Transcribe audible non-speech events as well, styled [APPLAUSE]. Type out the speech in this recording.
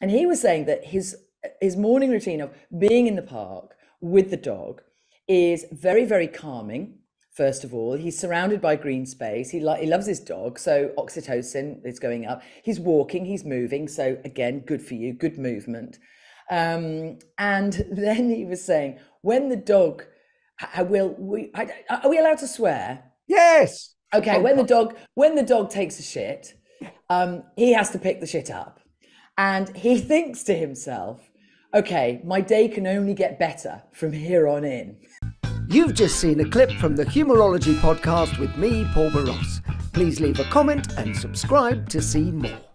And he was saying that his his morning routine of being in the park with the dog is very, very calming. First of all, he's surrounded by green space. He, lo- he loves his dog, so oxytocin is going up. He's walking, he's moving, so again, good for you, good movement. Um, and [LAUGHS] then he was saying, when the dog, I will, we, I, are we allowed to swear? Yes. Okay, when the dog when the dog takes a shit, um, he has to pick the shit up, and he [LAUGHS] thinks to himself, "Okay, my day can only get better from here on in." You've just seen a clip from the Humourology podcast with me, Paul Boross. Please leave a comment and subscribe to see more.